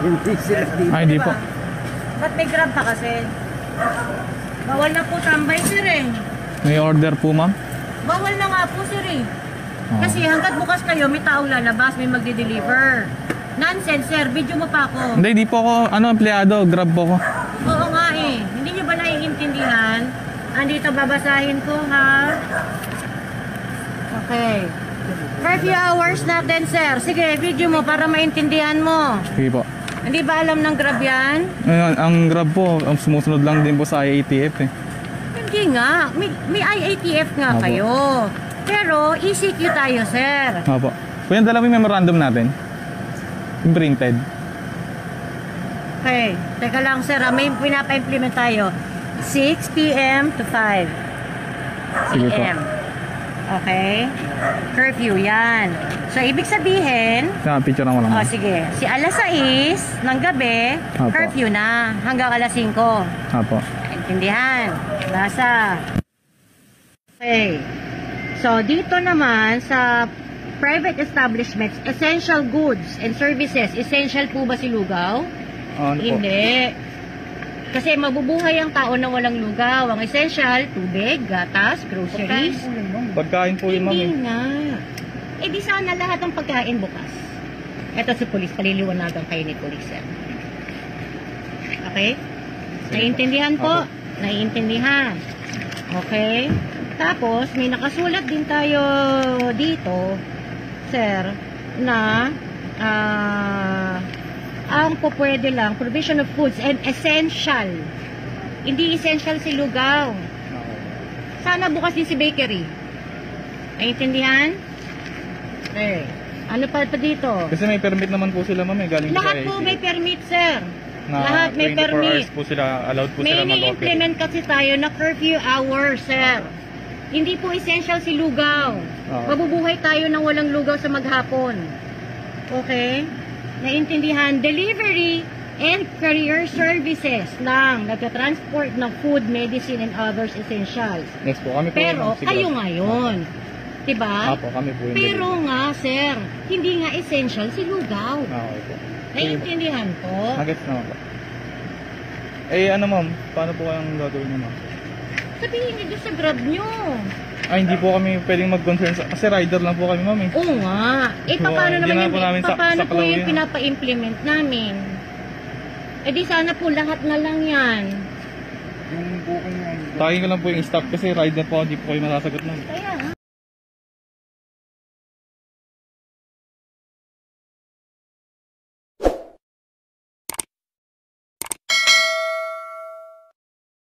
Hindi sila dito. Ay, hindi po. Ba't may grab pa kasi? Bawal na po tambay sir eh. May order po, ma'am. Bawal na nga po sir eh. Oh. Kasi hanggat bukas kayo, may taong lalabas, may magdi-deliver. Nonsense sir, video mo pa ako. Hindi, di po ako, ano, empleyado. Grab po ko. Oo nga eh. Hindi nyo ba naiintindihan? Andito babasahin ko ha. Okay. Curfew hours natin sir. Sige, video mo para maintindihan mo. Sige po. Hindi ba alam ng grab yan? Ngayon, ang Grab po, ang sumusunod lang din po sa IATF eh. Hindi nga. May, may IATF nga Opo. kayo. Pero ECQ tayo sir. Opo. Kuya, dala mo yung memorandum natin. Yung printed. Okay. Teka lang sir, ah, may pinapa-implement tayo. 6 p.m. to 5 Sige po. p.m. Okay? Curfew yan. So, ibig sabihin, Sa picture lang ko lang. oh, sige, si alas 6 ng gabi, Opo. curfew na hanggang alas 5. Opo. Intindihan? Nasa. Okay. So, dito naman sa private establishments, essential goods and services, essential po ba si lugaw? Ano po? Hindi. Kasi mabubuhay ang tao na walang lugaw. Ang essential, tubig, gatas, groceries. Pagkain po yun, ma'am. Hindi eh. nga. Eh di sana lahat ng pagkain bukas. Ito si polis, paliliwanagan kayo ni polis. yan. Okay? Naiintindihan po? Naiintindihan. Okay? Tapos, may nakasulat din tayo dito, sir, na ah ang po pwede lang, provision of foods and essential. Hindi essential si lugaw. Sana bukas din si bakery. Naiintindihan? Okay. Ano pa pa dito? Kasi may permit naman po sila, ma'am. Eh. Galing Lahat sa po may permit, sir. Na Lahat may 24 permit. hours po sila, allowed po May sila mag-operate. ini-implement kasi tayo na curfew hour, sir. Hindi po essential si lugaw. Oo. Mabubuhay tayo ng walang lugaw sa maghapon. Okay? Naintindihan? Delivery and courier services lang. Nagka-transport ng food, medicine, and others essentials. Yes po, kami po. Pero ma'am, kayo ngayon. Diba? Apo, kami po yung Pero nga, sir, hindi nga essential si lugaw. Ah, okay po. Naiintindihan po? Nagets naman po. Eh, ano ma'am? Paano po kayang gagawin niyo, ma'am? Sabihin niyo doon sa grab nyo. Ay, hindi po kami pwedeng mag-concern sa... Kasi rider lang po kami, ma'am eh. Oo nga. Eh, Oo, paano hindi naman na yung, po namin sa- paano po saklaw yung yun. pinapa-implement namin? Eh di sana po lahat na lang yan. Yung booking yan. Tawagin ko lang po yung staff kasi rider po, hindi po kayo masasagot ma'am. Kaya nga.